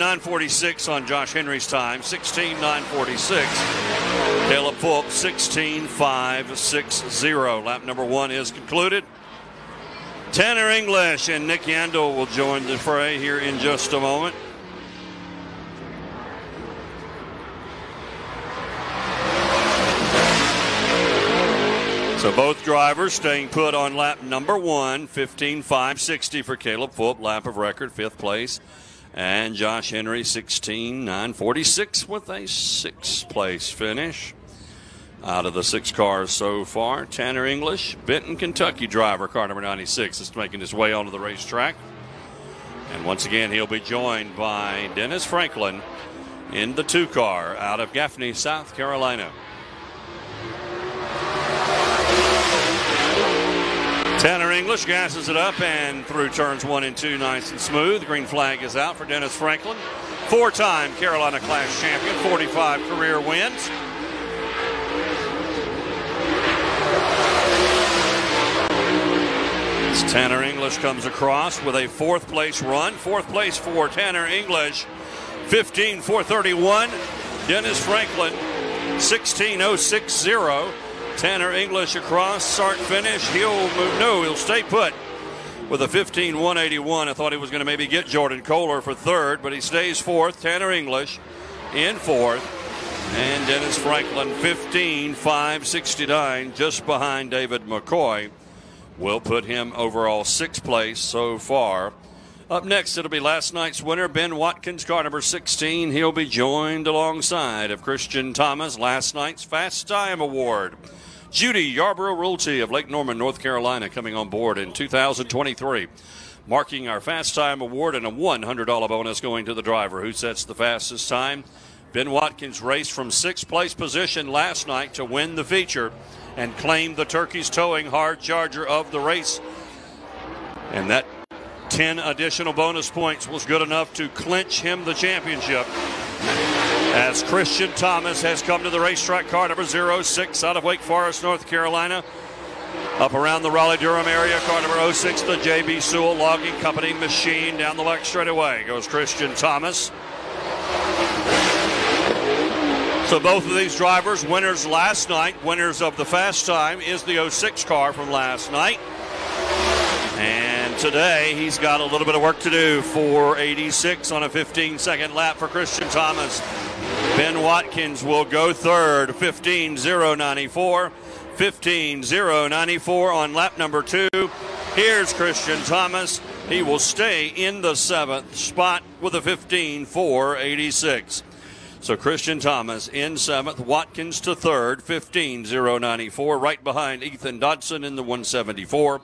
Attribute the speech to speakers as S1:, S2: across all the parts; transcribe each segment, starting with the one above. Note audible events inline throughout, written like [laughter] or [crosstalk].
S1: 946 on Josh Henry's time, 16 946. Caleb Fulp, 16 560. Lap number one is concluded. Tanner English and Nick Yandel will join the fray here in just a moment. So both drivers staying put on lap number one, 15 560 for Caleb Fulp, lap of record, fifth place. And Josh Henry, 16 946 with a sixth place finish. Out of the six cars so far, Tanner English, Benton, Kentucky driver, car number 96, is making his way onto the racetrack. And once again, he'll be joined by Dennis Franklin in the two car out of Gaffney, South Carolina. Tanner English gasses it up and through turns one and two, nice and smooth. Green flag is out for Dennis Franklin. Four time Carolina Clash champion, 45 career wins. As Tanner English comes across with a fourth place run. Fourth place for Tanner English, 15 431. Dennis Franklin, 16060. Tanner English across, start finish. He'll move. No, he'll stay put with a 15 181. I thought he was going to maybe get Jordan Kohler for third, but he stays fourth. Tanner English in fourth. And Dennis Franklin 15 569, just behind David McCoy. Will put him overall sixth place so far. Up next, it'll be last night's winner, Ben Watkins, car number 16. He'll be joined alongside of Christian Thomas, last night's Fast Time Award. Judy Yarborough Realty of Lake Norman, North Carolina, coming on board in 2023, marking our Fast Time Award and a $100 bonus going to the driver who sets the fastest time. Ben Watkins raced from sixth place position last night to win the feature and claim the Turkey's Towing hard charger of the race. And that 10 additional bonus points was good enough to clinch him the championship. As Christian Thomas has come to the racetrack, car number 06 out of Wake Forest, North Carolina. Up around the Raleigh Durham area, car number 06, the JB Sewell Logging Company machine down the left straightaway goes Christian Thomas. So both of these drivers, winners last night, winners of the fast time, is the 06 car from last night. And today he's got a little bit of work to do for 86 on a 15 second lap for Christian Thomas. Ben Watkins will go third, 15 0 94. 15 0 94 on lap number two. Here's Christian Thomas. He will stay in the seventh spot with a 15 4 86. So Christian Thomas in seventh, Watkins to third, 15 0 94, right behind Ethan Dodson in the 174.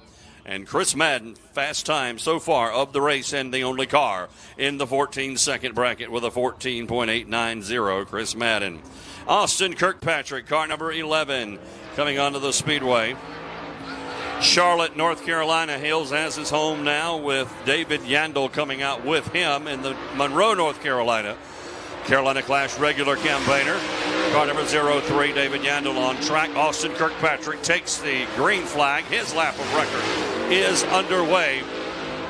S1: And Chris Madden, fast time so far of the race and the only car in the 14 second bracket with a 14.890. Chris Madden. Austin Kirkpatrick, car number 11, coming onto the speedway. Charlotte, North Carolina, hails as his home now with David Yandel coming out with him in the Monroe, North Carolina. Carolina Clash regular campaigner. Car number 03, David Yandel on track. Austin Kirkpatrick takes the green flag. His lap of record is underway.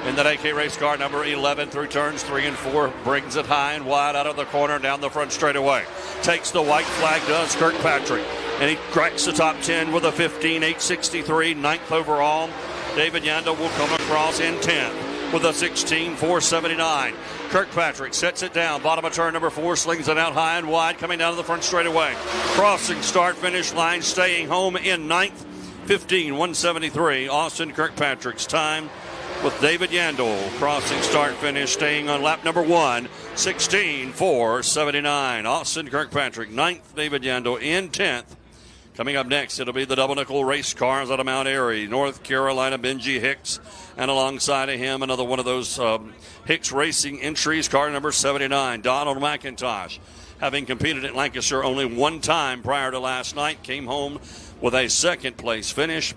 S1: In that AK race car number 11 through turns three and four, brings it high and wide out of the corner down the front straightaway. Takes the white flag, does Kirkpatrick. And he cracks the top 10 with a 15 863, ninth overall. David Yandel will come across in 10th with a 16 479. Kirkpatrick sets it down. Bottom of turn number four, slings it out high and wide, coming down to the front straightaway. Crossing start finish line, staying home in ninth. 15 173. Austin Kirkpatrick's time with David Yandel. Crossing start finish, staying on lap number one. 16 479. Austin Kirkpatrick, ninth. David Yandel in 10th. Coming up next, it'll be the double nickel race cars out of Mount Airy, North Carolina, Benji Hicks, and alongside of him, another one of those um, Hicks Racing entries, car number 79, Donald McIntosh. Having competed at Lancaster only one time prior to last night, came home with a second place finish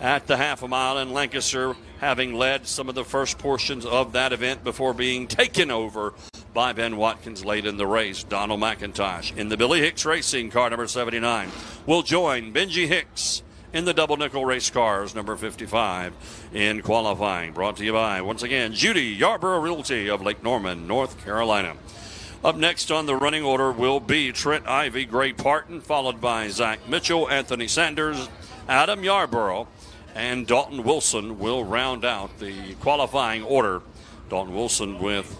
S1: at the half a mile in Lancaster, having led some of the first portions of that event before being taken over by Ben Watkins late in the race. Donald McIntosh in the Billy Hicks Racing car number 79 will join Benji Hicks in the double nickel race cars, number 55 in qualifying. Brought to you by, once again, Judy Yarborough Realty of Lake Norman, North Carolina. Up next on the running order will be Trent Ivy, Gray Parton, followed by Zach Mitchell, Anthony Sanders, Adam Yarborough, and Dalton Wilson will round out the qualifying order. Dalton Wilson with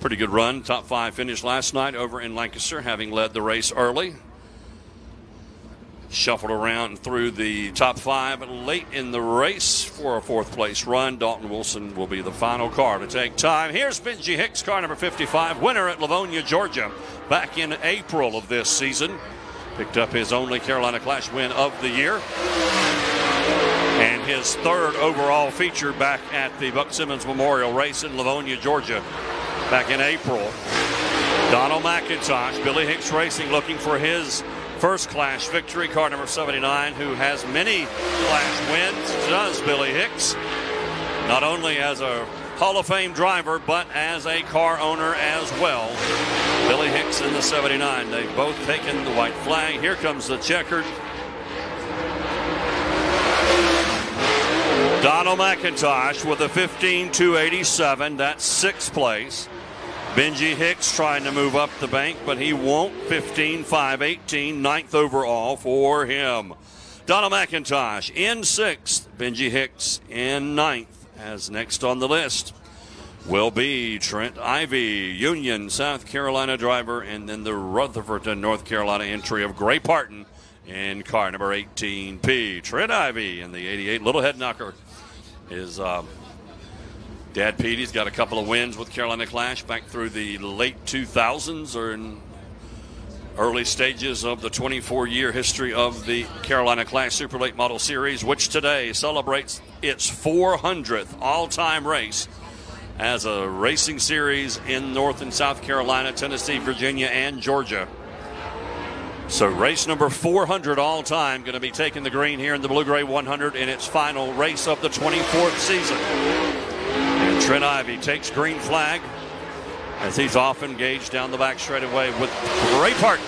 S1: pretty good run, top five finish last night over in Lancaster, having led the race early shuffled around through the top five late in the race for a fourth place run. Dalton Wilson will be the final car to take time. Here's Benji Hicks, car number 55, winner at Lavonia, Georgia, back in April of this season. Picked up his only Carolina Clash win of the year. And his third overall feature back at the Buck Simmons Memorial Race in Lavonia, Georgia, back in April. Donald McIntosh, Billy Hicks Racing looking for his first Clash victory. Car number 79, who has many Clash wins, does Billy Hicks. Not only as a Hall of Fame driver, but as a car owner as well. Billy Hicks in the 79. They've both taken the white flag. Here comes the checkered. Donald McIntosh with a 15-287. That's sixth place. Benji Hicks trying to move up the bank, but he won't. 15 5 18, ninth overall for him. Donald McIntosh in sixth. Benji Hicks in ninth. As next on the list will be Trent Ivy, Union, South Carolina driver, and then the Rutherford, North Carolina entry of Gray Parton in car number 18P. Trent Ivy in the 88 Little Head Knocker is. Uh, Dad Petey's got a couple of wins with Carolina Clash back through the late 2000s or in early stages of the 24 year history of the Carolina Clash Super Late Model Series, which today celebrates its 400th all time race as a racing series in North and South Carolina, Tennessee, Virginia, and Georgia. So, race number 400 all time going to be taking the green here in the Blue Gray 100 in its final race of the 24th season. Trent Ivy takes green flag as he's off engaged down the back straightaway with Gray Parton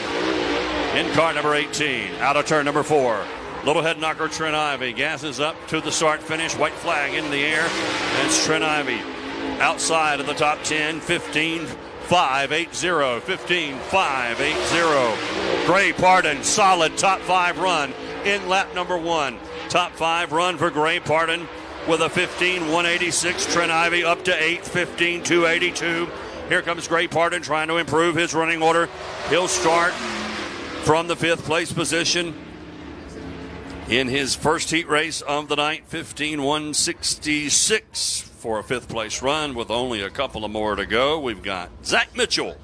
S1: in car number 18. Out of turn number four. Little head knocker Trent Ivy gasses up to the start finish. White flag in the air. It's Trent Ivy outside of the top 10, 15 5 8 0. 15 5 8 0. Gray Parton, solid top five run in lap number one. Top five run for Gray Parton with a 15 186. Trent Ivy up to 8 15 282. Here comes Gray Parton trying to improve his running order. He'll start from the fifth place position in his first heat race of the night 15 166 for a fifth place run with only a couple of more to go. We've got Zach Mitchell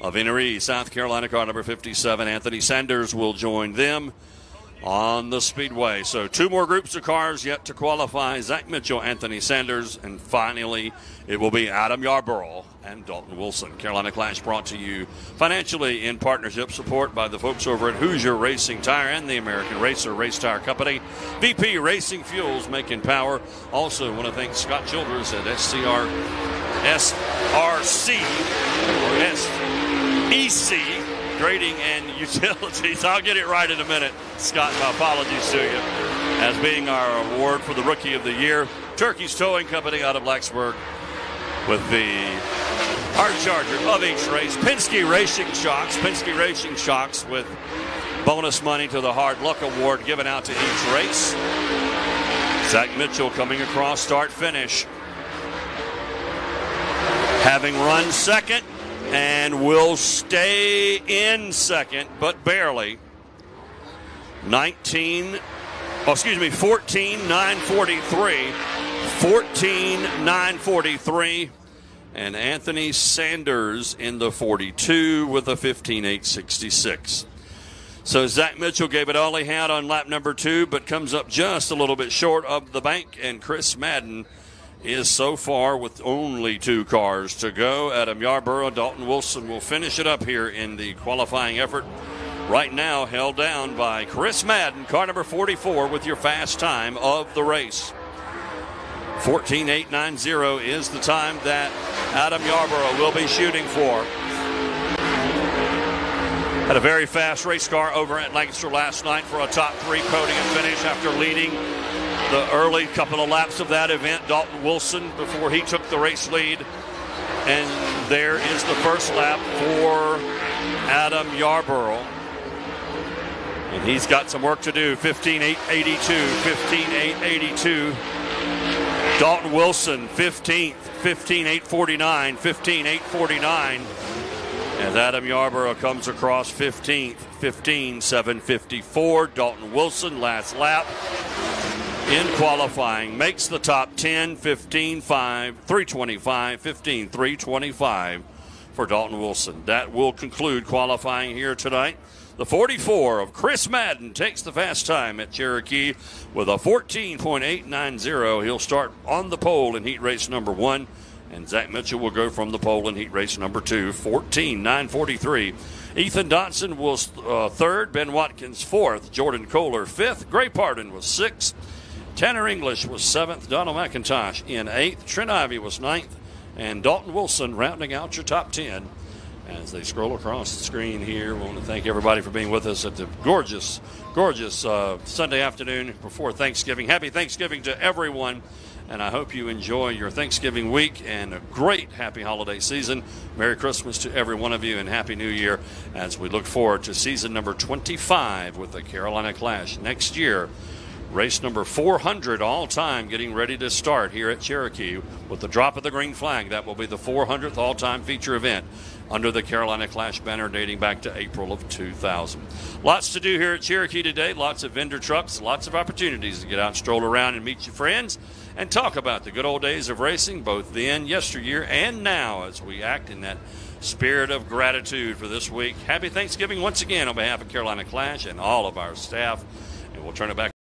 S1: of Inner South Carolina, car number 57. Anthony Sanders will join them on the speedway. So two more groups of cars yet to qualify. Zach Mitchell, Anthony Sanders, and finally it will be Adam Yarborough and Dalton Wilson. Carolina Clash brought to you financially in partnership support by the folks over at Hoosier Racing Tire and the American Racer Race Tire Company. VP Racing Fuels making power. Also want to thank Scott Childress at SCR SRC or SEC grading and [laughs] utilities. I'll get it right in a minute, Scott. My apologies to you. As being our award for the Rookie of the Year, Turkey's Towing Company out of Blacksburg with the hard charger of each race. Penske Racing Shocks. Penske Racing Shocks with bonus money to the Hard Luck Award given out to each race. Zach Mitchell coming across start finish. Having run second, and will stay in second, but barely. 19, oh, excuse me, 14 943. 14 943. And Anthony Sanders in the 42 with a 15 866. So Zach Mitchell gave it all he had on lap number two, but comes up just a little bit short of the bank. And Chris Madden is so far with only two cars to go. Adam Yarborough, and Dalton Wilson will finish it up here in the qualifying effort. Right now, held down by Chris Madden, car number 44, with your fast time of the race. 14.890 is the time that Adam Yarborough will be shooting for. Had a very fast race car over at Lancaster last night for a top three podium finish after leading the early couple of laps of that event. Dalton Wilson before he took the race lead. And there is the first lap for Adam Yarborough. And he's got some work to do. 15.882, 15.882. Dalton Wilson, 15th, 15.849, 15.849. As Adam Yarborough comes across 15th, 15.754. Dalton Wilson, last lap in qualifying, makes the top 10, 15 5, 325, 15 325 for Dalton Wilson. That will conclude qualifying here tonight. The 44 of Chris Madden takes the fast time at Cherokee with a 14.890. He'll start on the pole in heat race number one, and Zach Mitchell will go from the pole in heat race number two, 14.943. Ethan Dotson was uh, third, Ben Watkins fourth, Jordan Kohler fifth, Gray Parton was sixth, Tanner English was seventh, Donald McIntosh in eighth, Trent Ivy was ninth, and Dalton Wilson rounding out your top 10 as they scroll across the screen here. We want to thank everybody for being with us at the gorgeous, gorgeous uh, Sunday afternoon before Thanksgiving. Happy Thanksgiving to everyone, and I hope you enjoy your Thanksgiving week and a great happy holiday season. Merry Christmas to every one of you, and Happy New Year as we look forward to season number 25 with the Carolina Clash next year. Race number 400 all time getting ready to start here at Cherokee with the drop of the green flag. That will be the 400th all time feature event under the Carolina Clash banner dating back to April of 2000. Lots to do here at Cherokee today. Lots of vendor trucks, lots of opportunities to get out and stroll around and meet your friends and talk about the good old days of racing, both then, yesteryear, and now as we act in that spirit of gratitude for this week. Happy Thanksgiving once again on behalf of Carolina Clash and all of our staff. And we'll turn it back.